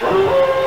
Música